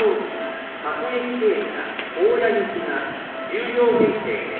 工事の駅停車大谷行きが重要限定で